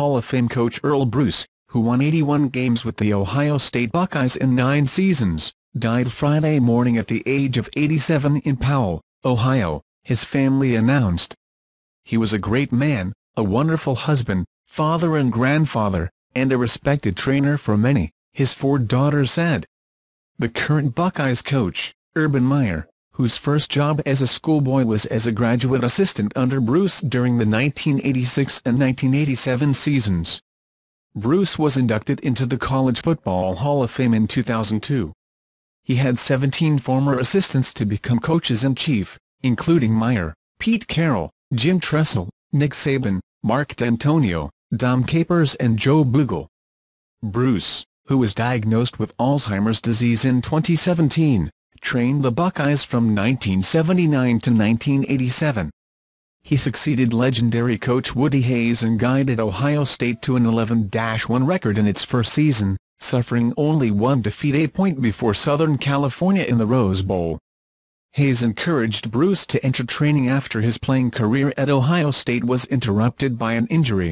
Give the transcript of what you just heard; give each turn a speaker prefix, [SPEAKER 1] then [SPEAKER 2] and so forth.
[SPEAKER 1] Hall of Fame coach Earle Bruce, who won 81 games with the Ohio State Buckeyes in nine seasons, died Friday morning at the age of 87 in Powell, Ohio, his family announced. He was a great man, a wonderful husband, father and grandfather, and a respected trainer for many, his four daughters said. The current Buckeyes coach, Urban Meyer, whose first job as a schoolboy was as a graduate assistant under Bruce during the 1986 and 1987 seasons. Bruce was inducted into the College Football Hall of Fame in 2002. He had 17 former assistants to become coaches-in-chief, including Meyer, Pete Carroll, Jim Tressel, Nick Saban, Mark Dantonio, Dom Capers and Joe Bugel. Bruce, who was diagnosed with Alzheimer's disease in 2017, trained the Buckeyes from 1979 to 1987. He succeeded legendary coach Woody Hayes and guided Ohio State to an 11-1 record in its first season, suffering only one defeat a point before Southern California in the Rose Bowl. Hayes encouraged Bruce to enter training after his playing career at Ohio State was interrupted by an injury,